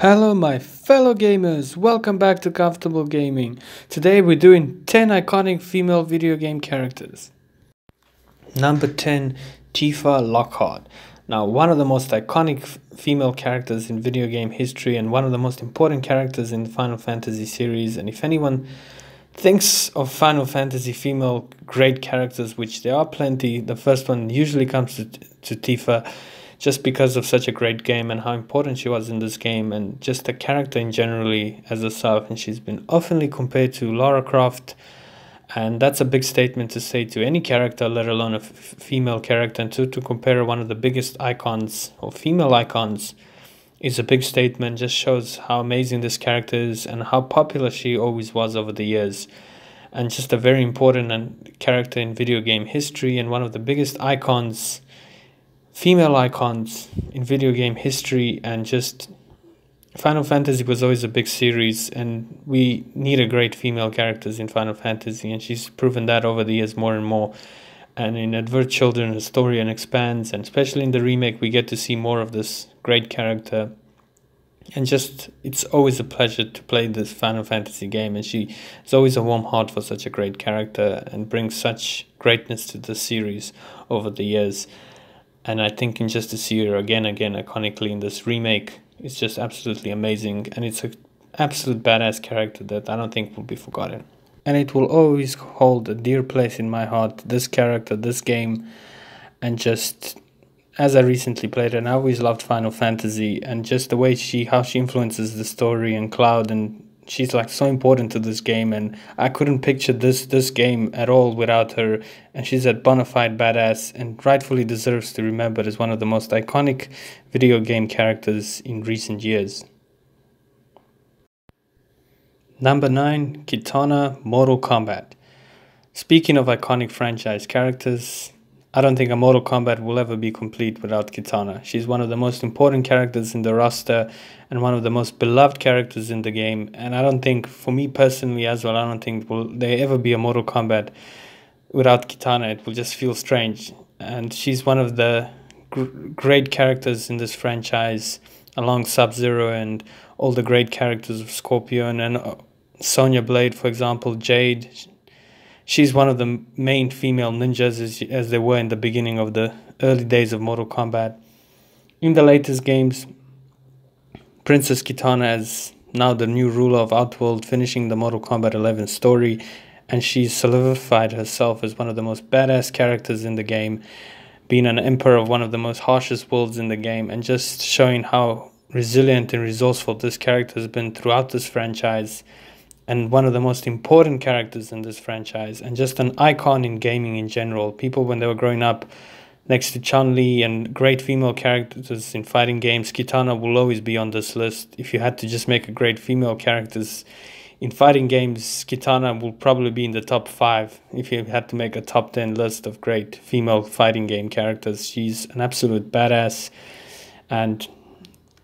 Hello, my fellow gamers. Welcome back to Comfortable Gaming. Today we're doing 10 iconic female video game characters. Number 10, Tifa Lockhart. Now, one of the most iconic female characters in video game history and one of the most important characters in the Final Fantasy series. And if anyone thinks of Final Fantasy female great characters, which there are plenty, the first one usually comes to, to Tifa just because of such a great game and how important she was in this game and just the character in generally as herself and she's been oftenly compared to Lara Croft. And that's a big statement to say to any character let alone a female character. And to, to compare one of the biggest icons or female icons is a big statement just shows how amazing this character is and how popular she always was over the years. And just a very important and character in video game history and one of the biggest icons female icons in video game history and just Final Fantasy was always a big series and we needed great female characters in Final Fantasy and she's proven that over the years more and more. And in Advent Children the story and expands and especially in the remake we get to see more of this great character. And just it's always a pleasure to play this Final Fantasy game and she has always a warm heart for such a great character and brings such greatness to the series over the years and I think in just to see her again, again, iconically in this remake, it's just absolutely amazing, and it's an absolute badass character that I don't think will be forgotten. And it will always hold a dear place in my heart. This character, this game, and just as I recently played, and I always loved Final Fantasy, and just the way she, how she influences the story and Cloud and she's like so important to this game and I couldn't picture this this game at all without her and she's a bona fide badass and rightfully deserves to be remembered as one of the most iconic video game characters in recent years. Number 9 Kitana Mortal Kombat. Speaking of iconic franchise characters, I don't think a Mortal Kombat will ever be complete without Kitana. She's one of the most important characters in the roster and one of the most beloved characters in the game. And I don't think, for me personally as well, I don't think will there ever be a Mortal Kombat without Kitana. It will just feel strange. And she's one of the gr- great characters in this franchise, along Sub Zero and all the great characters of Scorpion and uh, Sonya Blade, for example, Jade she's one of the main female ninjas as, as they were in the beginning of the early days of Mortal Kombat. In the latest games, Princess Kitana is now the new ruler of Outworld, finishing the Mortal Kombat 11 story, and she's solidified herself as one of the most badass characters in the game, being an emperor of one of the most harshest worlds in the game, and just showing how resilient and resourceful this character has been throughout this franchise and one of the most important characters in this franchise and just an icon in gaming in general. People, when they were growing up next to Chun Li and great female characters in fighting games, Kitana will always be on this list. If you had to just make a great female characters in fighting games, Kitana will probably be in the top five. If you had to make a top 10 list of great female fighting game characters, she's an absolute badass. And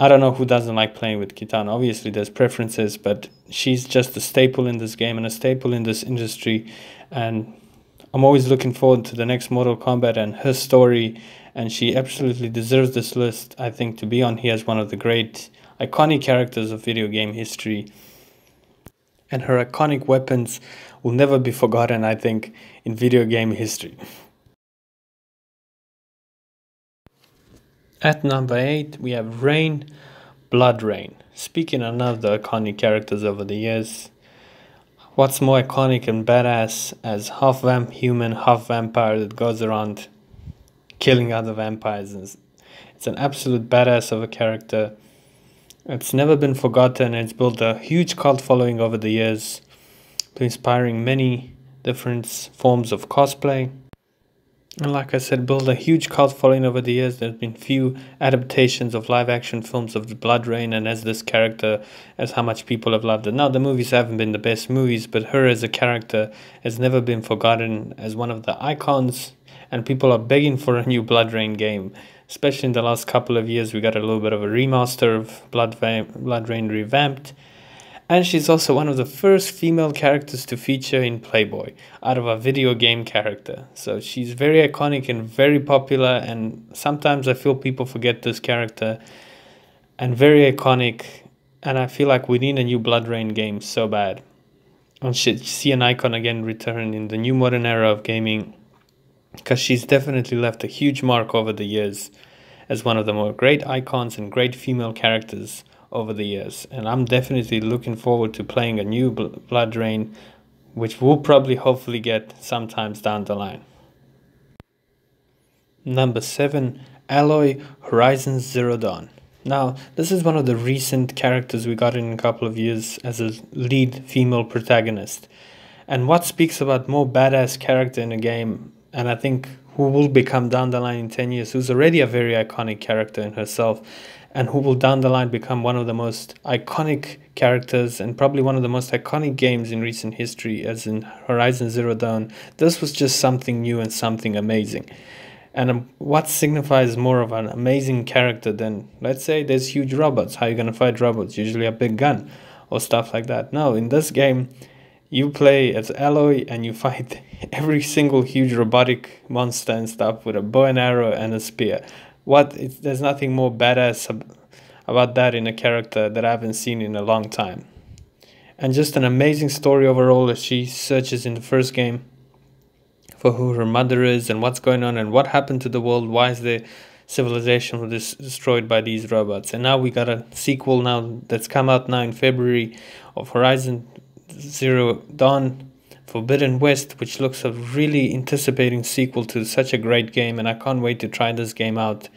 I don't know who doesn't like playing with Kitana. Obviously, there's preferences, but she's just a staple in this game and a staple in this industry. And I'm always looking forward to the next Mortal Kombat and her story. And she absolutely deserves this list, I think, to be on here as one of the great iconic characters of video game history. And her iconic weapons will never be forgotten, I think, in video game history. At number 8, we have Rayne, Blood Rain. Speaking of another iconic characters over the years, what's more iconic and badass as half vamp human, half vampire that goes around killing other vampires? It's an absolute badass of a character. It's never been forgotten. and It's built a huge cult following over the years, inspiring many different forms of cosplay and like I said, built a huge cult following over the years. There's been few adaptations of live action films of BloodRayne and as this character, as how much people have loved it. Now the movies haven't been the best movies, but her as a character has never been forgotten as one of the icons. And people are begging for a new BloodRayne game. Especially in the last couple of years, we got a little bit of a remaster of Blood, BloodRayne revamped and she's also one of the first female characters to feature in Playboy out of a video game character. So she's very iconic and very popular, and sometimes I feel people forget this character. And very iconic, and I feel like we need a new BloodRayne game so bad. And should see an icon again return in the new modern era of gaming, because she's definitely left a huge mark over the years as one of the more great icons and great female characters over the years. And I'm definitely looking forward to playing a new BloodRayne, which we'll probably hopefully get sometimes down the line. Number 7 Aloy Horizon Zero Dawn. Now, this is one of the recent characters we got in a couple of years as a lead female protagonist. And what speaks about more badass character in a game, and I think who will become down the line in 10 years, who's already a very iconic character in herself, and who will down the line become one of the most iconic characters and probably one of the most iconic games in recent history, as in Horizon Zero Dawn. This was just something new and something amazing. And um, what signifies more of an amazing character than, let's say, there's huge robots. How are you going to fight robots? Usually a big gun or stuff like that. No, in this game, you play as Aloy and you fight every single huge robotic monster and stuff with a bow and arrow and a spear. What? It's, there's nothing more badass about that in a character that I haven't seen in a long time. And just an amazing story overall as she searches in the first game for who her mother is and what's going on and what happened to the world. Why is the civilization was destroyed by these robots? And now we got a sequel now that's come out now in February of Horizon Zero Dawn Forbidden West, which looks a really anticipating sequel to such a great game, and I can't wait to try this game out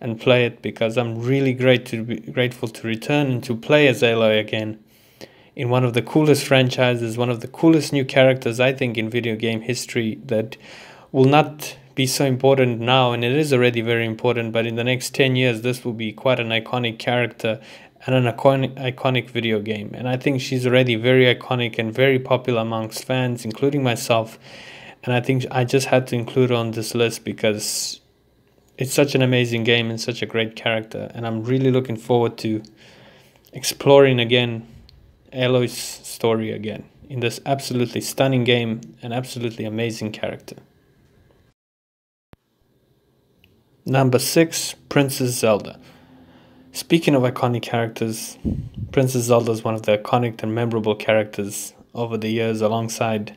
and play it because I'm really great to be grateful to return and to play as Aloy again in one of the coolest franchises, one of the coolest new characters I think in video game history that will not be so important now and it is already very important but in the next 10 years this will be quite an iconic character and an iconic, video game and I think she's already very iconic and very popular amongst fans including myself and I think I just had to include her on this list because it's such an amazing game and such a great character and I'm really looking forward to exploring again Aloy's story again in this absolutely stunning game and absolutely amazing character. Number 6 Princess Zelda. Speaking of iconic characters, Princess Zelda is one of the iconic and memorable characters over the years alongside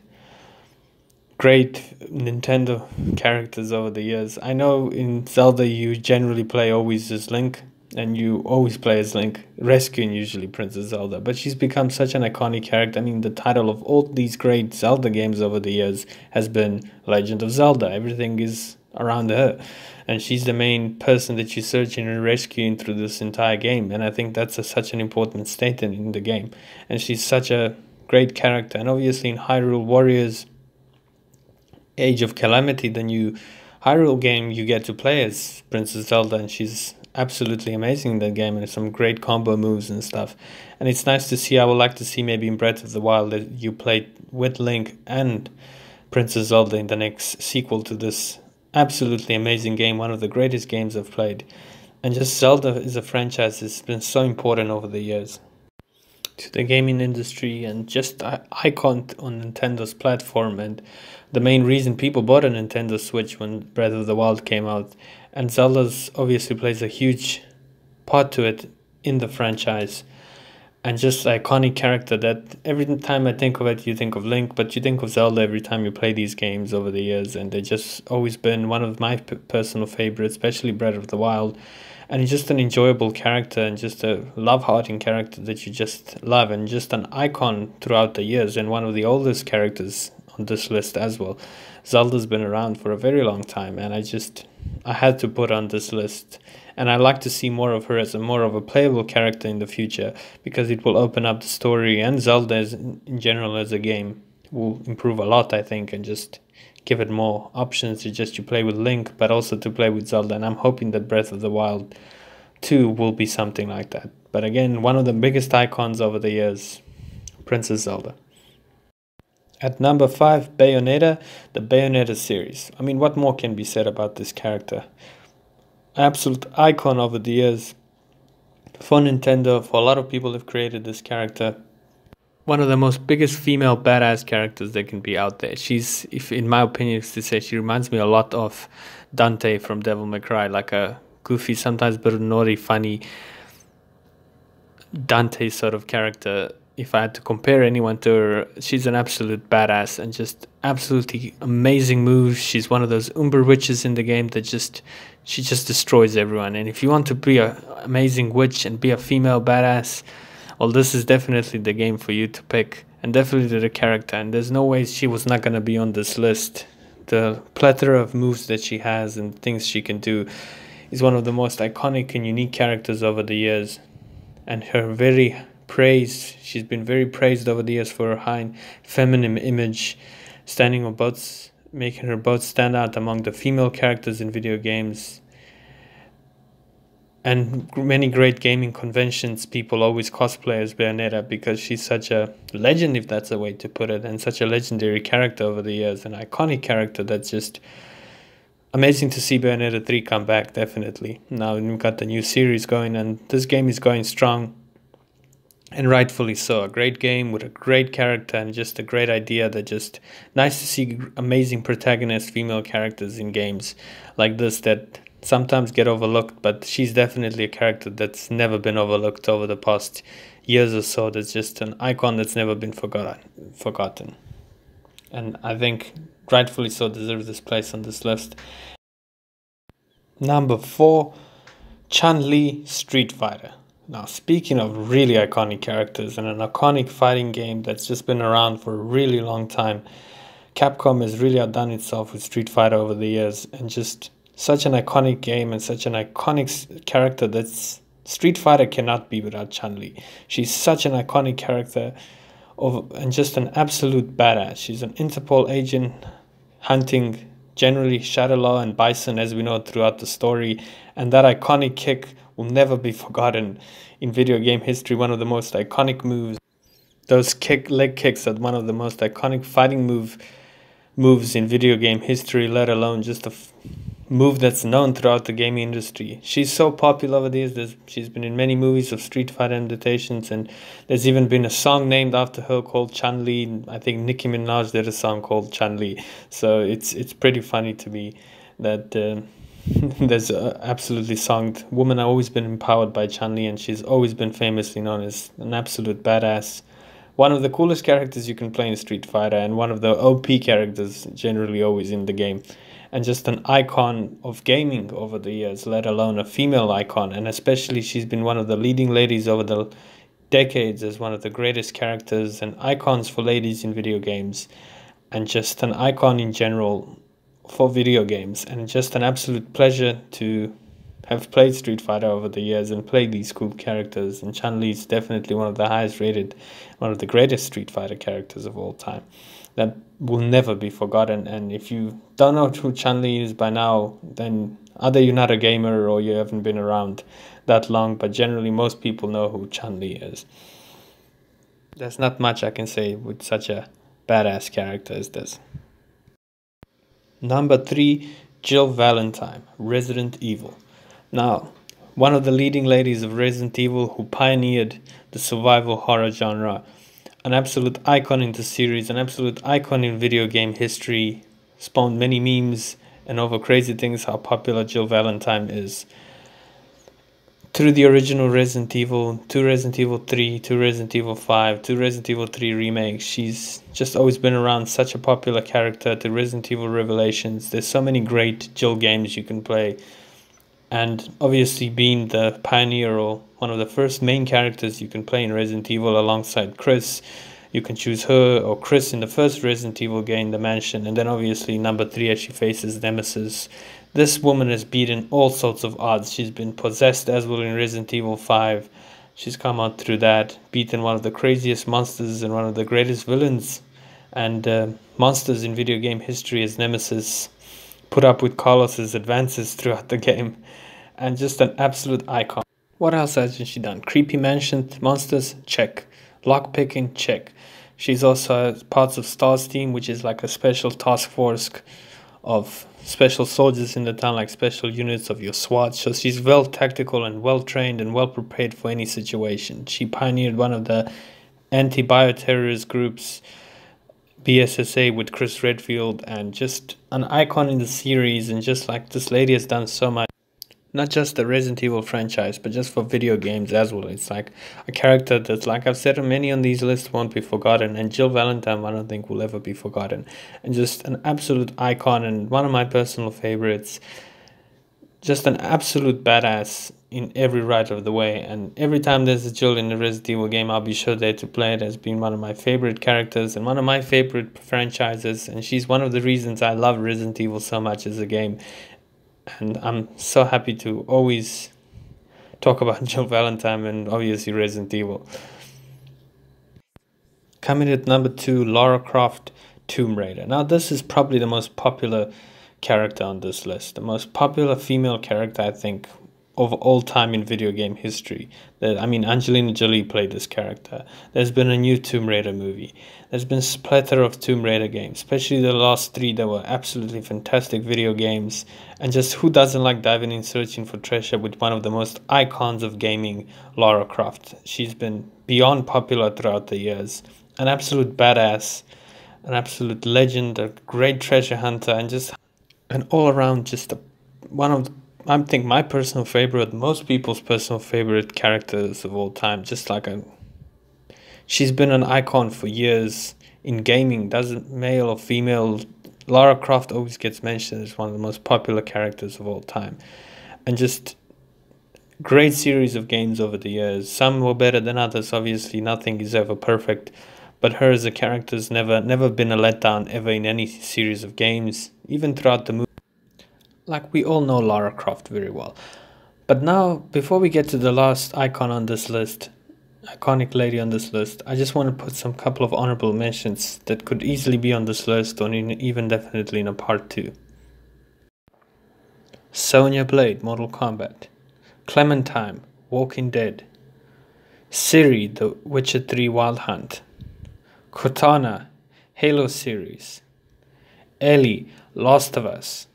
great Nintendo characters over the years. I know in Zelda you generally play always as Link, and you always play as Link, rescuing usually Princess Zelda. But she's become such an iconic character. I mean, the title of all these great Zelda games over the years has been Legend of Zelda. Everything is around her, and she's the main person that you're searching and rescuing through this entire game. And I think that's a, such an important statement in the game. And she's such a great character. And obviously, in Hyrule Warriors, Age of Calamity, the new Hyrule game, you get to play as Princess Zelda, and she's absolutely amazing in that game and some great combo moves and stuff. And it's nice to see. I would like to see maybe in Breath of the Wild that you played with Link and Princess Zelda in the next sequel to this absolutely amazing game, one of the greatest games I've played. And just Zelda is a franchise that's been so important over the years to the gaming industry and just icon on Nintendo's platform and the main reason people bought a Nintendo Switch when Breath of the Wild came out and Zelda's obviously plays a huge part to it in the franchise and just iconic character that every time I think of it, you think of Link, but you think of Zelda every time you play these games over the years, and they've just always been one of my personal favorites, especially Breath of the Wild, and just an enjoyable character and just a love-hearting character that you just love, and just an icon throughout the years, and one of the oldest characters on this list as well. Zelda's been around for a very long time, and I just I had to put on this list. And I like to see more of her as a more of a playable character in the future because it will open up the story and Zelda as, in general as a game will improve a lot, I think, and just give it more options to just to play with Link, but also to play with Zelda. And I'm hoping that Breath of the Wild 2 will be something like that. But again, one of the biggest icons over the years, Princess Zelda. At number 5, Bayonetta, the Bayonetta series. I mean, what more can be said about this character? Absolute icon over the years for Nintendo, for a lot of people have created this character. One of the most biggest female badass characters that can be out there. She's, if in my opinion, to say she reminds me a lot of Dante from Devil May Cry, like a goofy, sometimes but naughty, funny Dante sort of character. If I had to compare anyone to her, she's an absolute badass and just absolutely amazing moves. She's one of those Umbra witches in the game that just she just destroys everyone. And if you want to be an amazing witch and be a female badass, well, this is definitely the game for you to pick, and definitely the character. And there's no way she was not gonna be on this list. The plethora of moves that she has and things she can do is one of the most iconic and unique characters over the years and her very praised she's been very praised over the years for her high feminine image standing on both making her both stand out among the female characters in video games and many great gaming conventions people always cosplay as bayonetta because she's such a legend if that's a way to put it and such a legendary character over the years an iconic character that's just amazing to see Bayonetta 3 come back, definitely. Now we've got the new series going, and this game is going strong, and rightfully so. A great game with a great character and just a great idea that just nice to see amazing protagonist female characters in games like this that sometimes get overlooked, but she's definitely a character that's never been overlooked over the past years or so. That's just an icon that's never been forgotten. Forgotten, and I think rightfully so deserves this place on this list. Number four, Chun Li Street Fighter. Now, speaking of really iconic characters and an iconic fighting game that's just been around for a really long time, Capcom has really outdone itself with Street Fighter over the years and just such an iconic game and such an iconic character that's Street Fighter cannot be without Chun Li. She's such an iconic character of and just an absolute badass. She's an Interpol agent hunting generally Shadaloo and Bison as we know throughout the story and that iconic kick will never be forgotten in video game history one of the most iconic moves those kick leg kicks are one of the most iconic fighting move moves in video game history let alone just a move that's known throughout the gaming industry. She's so popular over these. She's been in many movies of Street Fighter adaptations, and there's even been a song named after her called Chun Li. I think Nicki Minaj did a song called Chun Li. So it's it's pretty funny to me that. Uh, there's absolutely songed woman. I always been empowered by Chun Li, and she's always been famously known as an absolute badass. One of the coolest characters you can play in Street Fighter and one of the OP characters generally always in the game. And just an icon of gaming over the years, let alone a female icon. And especially, she's been one of the leading ladies over the decades as one of the greatest characters and icons for ladies in video games, and just an icon in general for video games. And just an absolute pleasure to have played Street Fighter over the years and played these cool characters. And Chun Li is definitely one of the highest rated, one of the greatest Street Fighter characters of all time that will never be forgotten. And if you don't know who Chun Li is by now, then either you're not a gamer or you haven't been around that long. But generally, most people know who Chun Li is. There's not much I can say with such a badass character as this. Number three, Jill Valentine, Resident Evil. Now, one of the leading ladies of Resident Evil who pioneered the survival horror genre an absolute icon in the series, an absolute icon in video game history, spawned many memes and over crazy things how popular Jill Valentine is. Through the original Resident Evil, to Resident Evil 3, to Resident Evil 5, to Resident Evil 3 remakes, she's just always been around such a popular character to Resident Evil Revelations. There's so many great Jill games you can play and obviously being the pioneer or one of the first main characters you can play in Resident Evil alongside Chris. You can choose her or Chris in the first Resident Evil game, The Mansion, and then obviously number three as she faces Nemesis. This woman has beaten all sorts of odds. She's been possessed as well in Resident Evil 5. She's come out through that, beaten one of the craziest monsters and one of the greatest villains and uh, monsters in video game history as Nemesis put up with Carlos's advances throughout the game, and just an absolute icon. What else has she done? Creepy Mansion, Monsters, check. Lockpicking, check. She's also parts of STARS team, which is like a special task force of special soldiers in the town, like special units of your SWAT. So she's well tactical and well trained and well prepared for any situation. She pioneered one of the anti bioterrorist groups BSAA with Chris Redfield and just an icon in the series and just like this lady has done so much. Not just the Resident Evil franchise, but just for video games as well. It's like a character that's, like I've said, many on these lists won't be forgotten, and Jill Valentine, I don't think will ever be forgotten, and just an absolute icon and one of my personal favorites. Just an absolute badass in every right of the way, and every time there's a Jill in the Resident Evil game, I'll be sure there to play it. Has been one of my favorite characters and one of my favorite franchises, and she's one of the reasons I love Resident Evil so much as a game and I'm so happy to always talk about Jill Valentine and obviously Resident Evil. Coming at number two, Lara Croft Tomb Raider. Now, this is probably the most popular character on this list, the most popular female character, I think, of all time in video game history. That I mean, Angelina Jolie played this character. There's been a new Tomb Raider movie. There's been a splatter of Tomb Raider games, especially the last three that were absolutely fantastic video games. And just who doesn't like diving in searching for treasure with one of the most icons of gaming, Lara Croft? She's been beyond popular throughout the years. An absolute badass, an absolute legend, a great treasure hunter, and just an all around just a, one of I think my personal favorite, most people's personal favorite characters of all time. Just like a, she's been an icon for years in gaming. Doesn't male or female, Lara Croft always gets mentioned as one of the most popular characters of all time, and just great series of games over the years. Some were better than others. Obviously, nothing is ever perfect, but her as a character has never never been a letdown ever in any series of games, even throughout the movie like we all know Lara Croft very well. But now, before we get to the last icon on this list, iconic lady on this list, I just want to put some couple of honorable mentions that could easily be on this list or in, even definitely in a part 2. Sonya Blade, Mortal Kombat. Clementine, Walking Dead. Ciri, The Witcher 3 Wild Hunt. Cortana, Halo series. Ellie, Last of Us.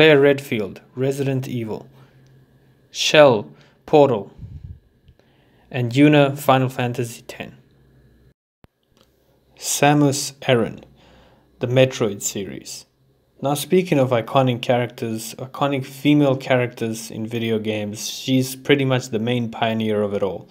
Claire Redfield, Resident Evil, Chell, Portal, and Yuna, Final Fantasy X. Samus Aran, the Metroid series. Now, speaking of iconic characters, iconic female characters in video games, she's pretty much the main pioneer of it all.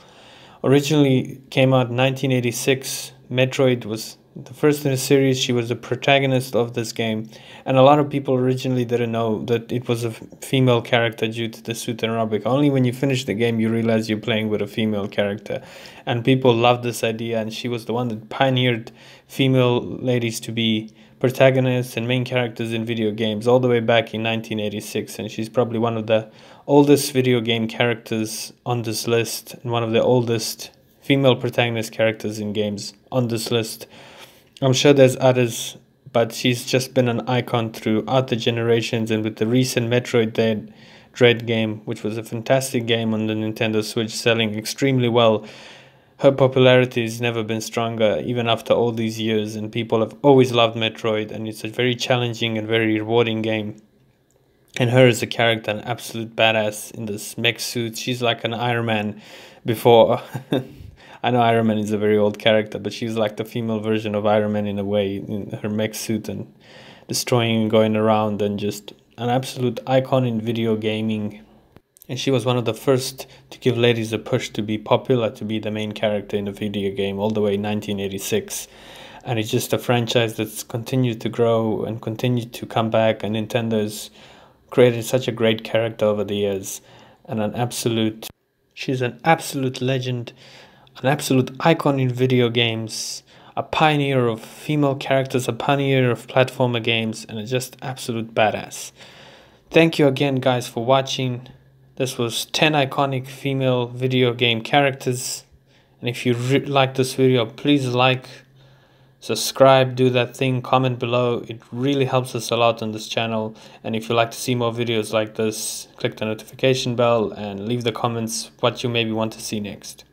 Originally came out in 1986, Metroid was the first in the series she was the protagonist of this game. And a lot of people originally didn't know that it was a female character due to the suit and aerobic only when you finish the game you realize you're playing with a female character. And people loved this idea and she was the one that pioneered female ladies to be protagonists and main characters in video games all the way back in 1986 and she's probably one of the oldest video game characters on this list and one of the oldest female protagonist characters in games on this list I'm sure there's others, but she's just been an icon throughout the generations. And with the recent Metroid Dread, Dread game, which was a fantastic game on the Nintendo Switch, selling extremely well, her popularity has never been stronger, even after all these years. And people have always loved Metroid, and it's a very challenging and very rewarding game. And her as a character, an absolute badass in this mech suit. She's like an Iron Man before. I know Iron Man is a very old character, but she's like the female version of Iron Man in a way, in her mech suit and destroying and going around, and just an absolute icon in video gaming. And she was one of the first to give ladies a push to be popular, to be the main character in a video game, all the way in 1986. And it's just a franchise that's continued to grow and continued to come back, and Nintendo's created such a great character over the years, and an absolute. She's an absolute legend an absolute icon in video games, a pioneer of female characters, a pioneer of platformer games, and a just absolute badass. Thank you again, guys, for watching. This was 10 iconic female video game characters. And if you like this video, please like, subscribe, do that thing, comment below. It really helps us a lot on this channel. And if you like to see more videos like this, click the notification bell and leave the comments what you maybe want to see next.